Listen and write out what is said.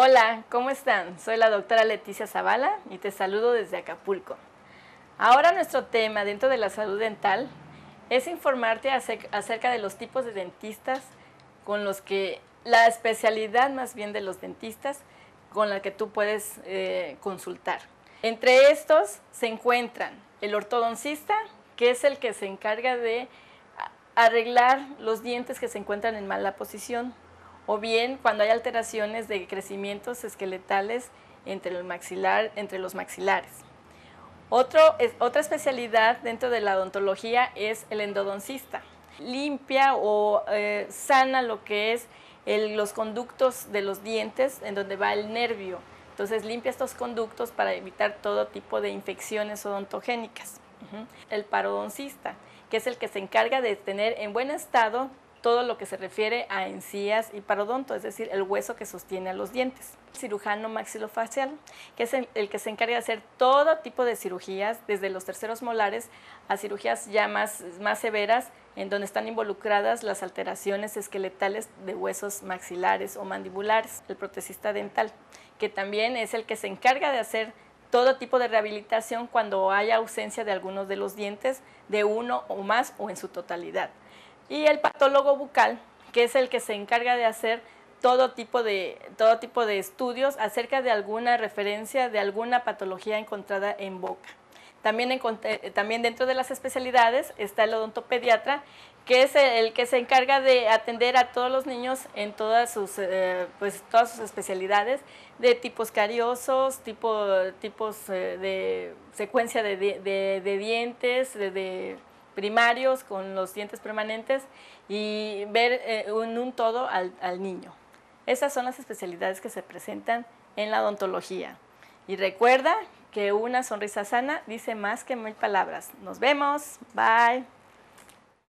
Hola, ¿cómo están? Soy la doctora Leticia Zavala y te saludo desde Acapulco. Ahora nuestro tema dentro de la salud dental es informarte acerca de los tipos de dentistas con los que, la especialidad más bien de los dentistas con la que tú puedes eh, consultar. Entre estos se encuentran el ortodoncista, que es el que se encarga de arreglar los dientes que se encuentran en mala posición, o bien cuando hay alteraciones de crecimientos esqueletales entre, los maxilares. otra especialidad dentro de la odontología es el endodoncista. Limpia o eh, sana lo que es los conductos de los dientes en donde va el nervio. Entonces limpia estos conductos para evitar todo tipo de infecciones odontogénicas. El parodoncista, que es el que se encarga de tener en buen estado todo lo que se refiere a encías y parodonto, es decir, el hueso que sostiene a los dientes. Cirujano maxilofacial, que es el, que se encarga de hacer todo tipo de cirugías, desde los terceros molares a cirugías ya más, más severas, en donde están involucradas las alteraciones esqueletales de huesos maxilares o mandibulares. El protesista dental, que también es el que se encarga de hacer todo tipo de rehabilitación cuando haya ausencia de algunos de los dientes, de uno o más o en su totalidad. Y el patólogo bucal, que es el que se encarga de hacer todo tipo de, todo tipo de estudios acerca de alguna referencia de alguna patología encontrada en boca. También, eh, también dentro de las especialidades está el odontopediatra, que es el, que se encarga de atender a todos los niños en todas sus, eh, pues, todas sus especialidades, de tipos cariosos, tipo, tipos eh, de secuencia de, dientes, de primarios con los dientes permanentes y ver en eh, un todo al, al niño. Esas son las especialidades que se presentan en la odontología. Y recuerda que una sonrisa sana dice más que mil palabras. Nos vemos. Bye.